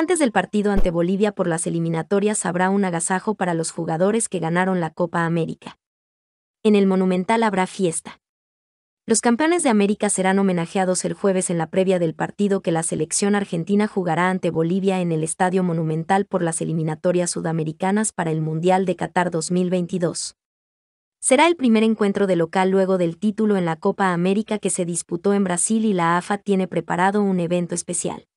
Antes del partido ante Bolivia por las eliminatorias habrá un agasajo para los jugadores que ganaron la Copa América. En el Monumental habrá fiesta. Los campeones de América serán homenajeados el jueves en la previa del partido que la selección argentina jugará ante Bolivia en el Estadio Monumental por las eliminatorias sudamericanas para el Mundial de Qatar 2022. Será el primer encuentro de local luego del título en la Copa América que se disputó en Brasil y la AFA tiene preparado un evento especial.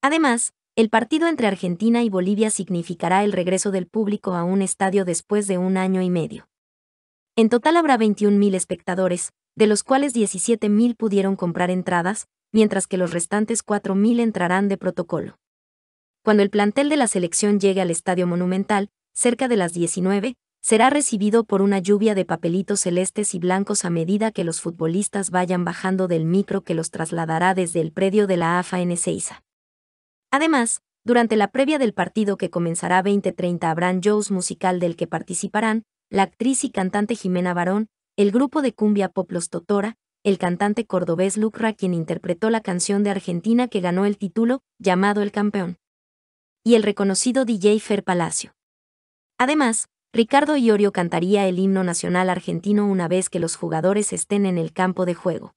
Además, el partido entre Argentina y Bolivia significará el regreso del público a un estadio después de un año y medio. En total habrá 21.000 espectadores, de los cuales 17.000 pudieron comprar entradas, mientras que los restantes 4.000 entrarán de protocolo. Cuando el plantel de la selección llegue al Estadio Monumental, cerca de las 19, será recibido por una lluvia de papelitos celestes y blancos a medida que los futbolistas vayan bajando del micro que los trasladará desde el predio de la AFA en Ezeiza. Además, durante la previa del partido que comenzará 20:30 habrán shows musical del que participarán la actriz y cantante Jimena Barón, el grupo de cumbia pop Los Totora, el cantante cordobés Lucra quien interpretó la canción de Argentina que ganó el título, llamado El Campeón, y el reconocido DJ Fer Palacio. Además, Ricardo Iorio cantaría el himno nacional argentino una vez que los jugadores estén en el campo de juego.